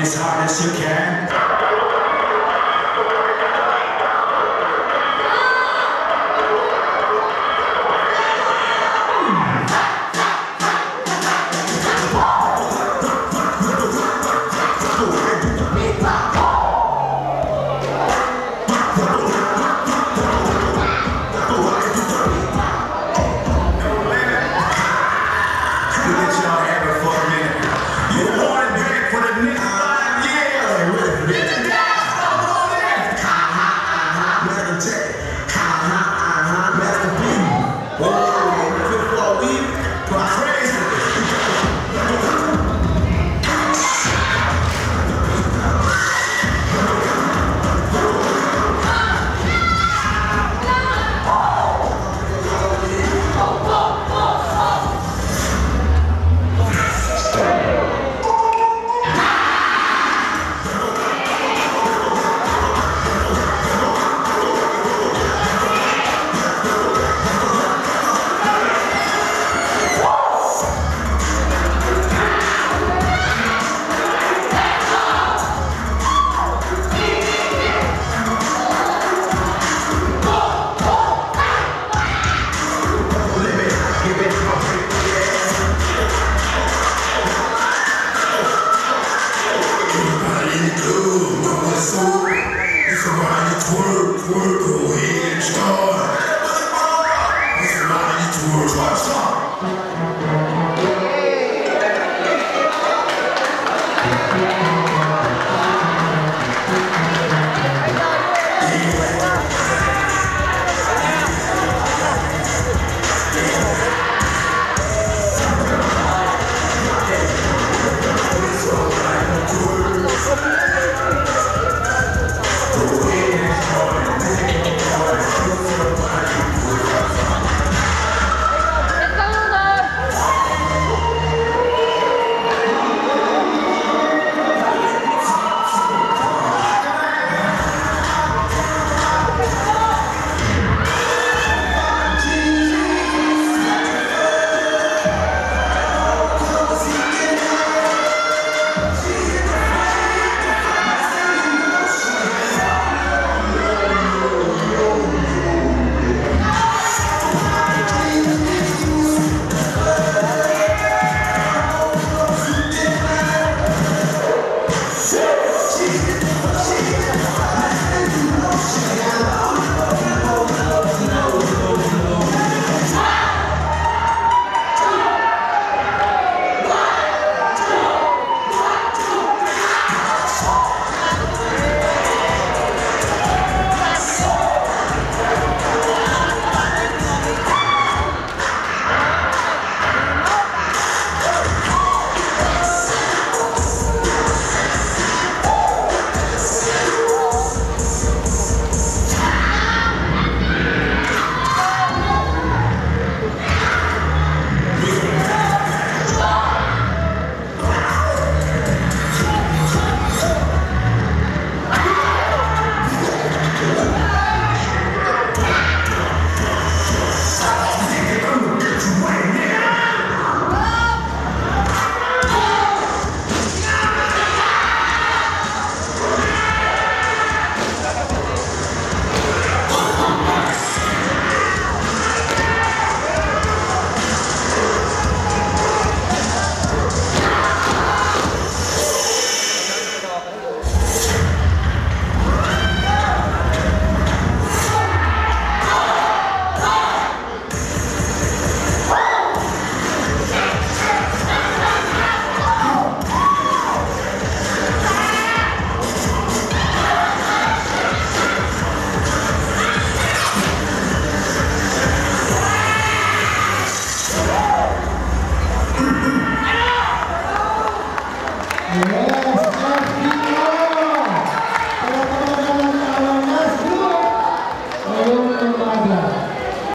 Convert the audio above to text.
as hard as you can. Yes,